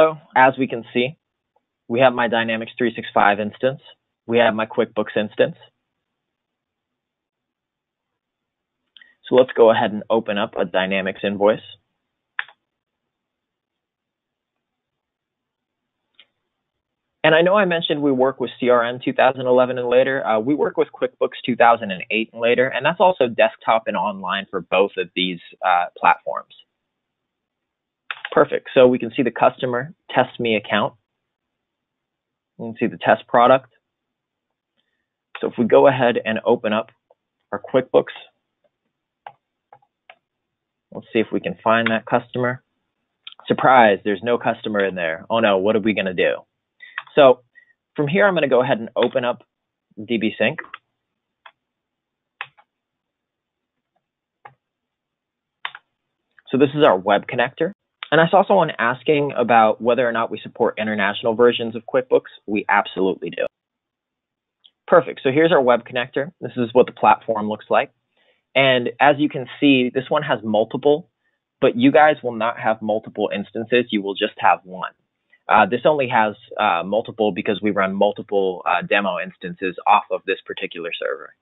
Hello, as we can see, we have my Dynamics 365 instance. We have my QuickBooks instance. So let's go ahead and open up a Dynamics invoice. And I know I mentioned we work with CRM 2011 and later. Uh, we work with QuickBooks 2008 and later, and that's also desktop and online for both of these uh, platforms. Perfect. So we can see the customer test me account. We can see the test product. So if we go ahead and open up our QuickBooks, let's see if we can find that customer. Surprise, there's no customer in there. Oh no, what are we going to do? So from here, I'm going to go ahead and open up DBSync. So this is our web connector. And I saw someone asking about whether or not we support international versions of QuickBooks. We absolutely do. Perfect. So here's our web connector. This is what the platform looks like. And as you can see, this one has multiple, but you guys will not have multiple instances. You will just have one. Uh, this only has uh, multiple because we run multiple uh, demo instances off of this particular server.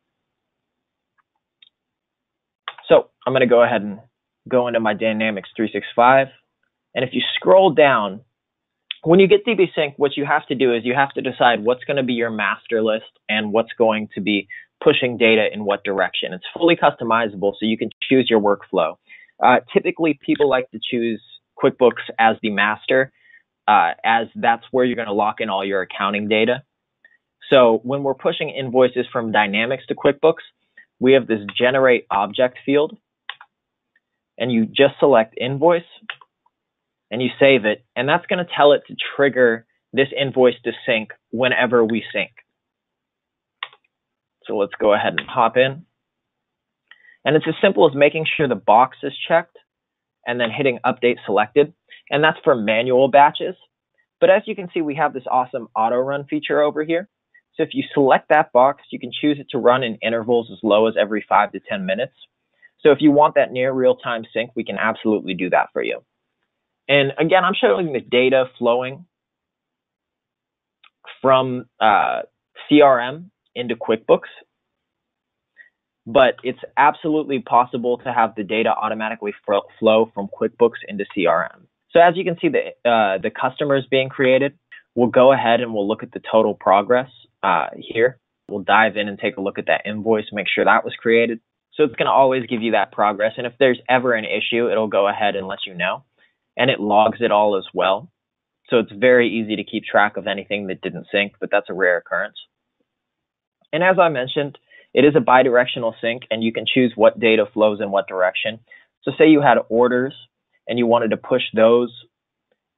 So I'm going to go ahead and go into my Dynamics 365. And if you scroll down, when you get DB Sync, what you have to do is you have to decide what's going to be your master list and what's going to be pushing data in what direction. It's fully customizable, so you can choose your workflow. Uh, typically, people like to choose QuickBooks as the master, uh, as that's where you're going to lock in all your accounting data. So when we're pushing invoices from Dynamics to QuickBooks, we have this generate object field, and you just select invoice, and you save it, and that's going to tell it to trigger this invoice to sync whenever we sync. So let's go ahead and hop in. And it's as simple as making sure the box is checked and then hitting update selected. And that's for manual batches. But as you can see, we have this awesome auto run feature over here. So if you select that box, you can choose it to run in intervals as low as every five to 10 minutes. So if you want that near real time sync, we can absolutely do that for you. And again, I'm showing the data flowing from uh, CRM into QuickBooks, but it's absolutely possible to have the data automatically flow from QuickBooks into CRM. So as you can see, the uh, the customers being created. We'll go ahead and we'll look at the total progress uh, here. We'll dive in and take a look at that invoice, make sure that was created. So it's going to always give you that progress. And if there's ever an issue, it'll go ahead and let you know. And it logs it all as well. So it's very easy to keep track of anything that didn't sync, but that's a rare occurrence. And as I mentioned, it is a bidirectional sync and you can choose what data flows in what direction. So say you had orders and you wanted to push those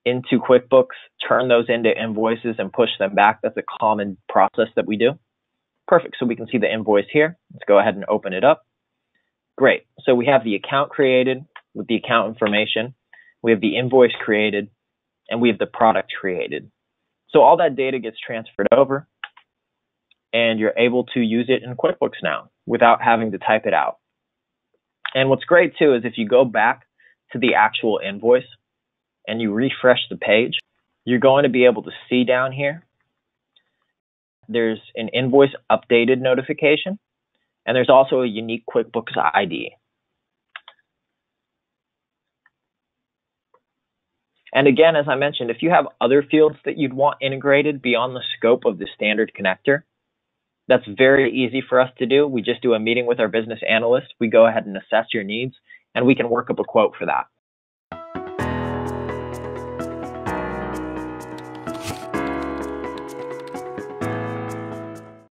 into QuickBooks, turn those into invoices and push them back. That's a common process that we do. Perfect. So we can see the invoice here. Let's go ahead and open it up. Great. So we have the account created with the account information. We have the invoice created and we have the product created. So all that data gets transferred over and you're able to use it in QuickBooks now without having to type it out. And what's great too is if you go back to the actual invoice and you refresh the page, you're going to be able to see down here there's an invoice updated notification, and there's also a unique QuickBooks ID. And again, as I mentioned, if you have other fields that you'd want integrated beyond the scope of the standard connector, that's very easy for us to do. We just do a meeting with our business analyst. We go ahead and assess your needs, and we can work up a quote for that.